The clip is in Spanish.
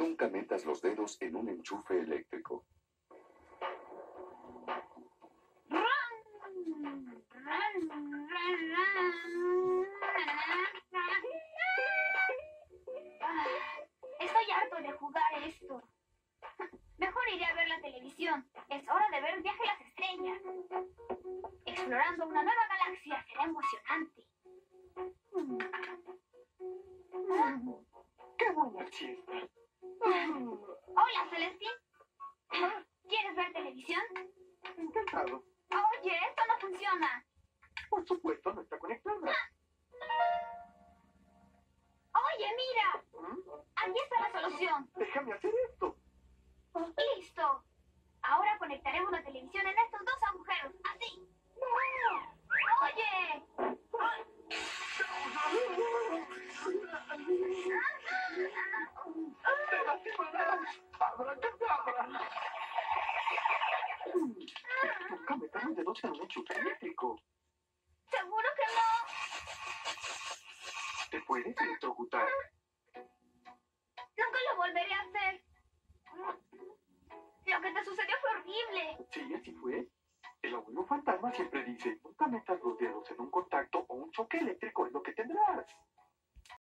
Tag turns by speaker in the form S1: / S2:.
S1: Nunca metas los dedos en un enchufe eléctrico.
S2: Estoy harto de jugar esto. Mejor iré a ver la televisión. Es hora de ver Viaje a las Estrellas. Explorando una nueva galaxia será emocionante. Hola, Celestín. ¿Quieres ver televisión?
S3: Encantado.
S2: Oye, esto no funciona.
S3: Por supuesto, no está conectada.
S2: Oye, mira.
S3: ¿Mm?
S2: Aquí está la solución.
S3: Déjame hacer esto.
S2: Listo. Ahora conectaremos la televisión en estos dos agujeros. Así.
S3: Metas los dedos en un enchufe eléctrico.
S2: ¿Seguro que no?
S3: Te puedes electrocutar.
S2: Nunca lo volveré a hacer. Lo que te sucedió fue horrible.
S3: Sí, así fue. El abuelo fantasma siempre dice, nunca metas los dedos en un contacto o un choque eléctrico es lo que tendrás.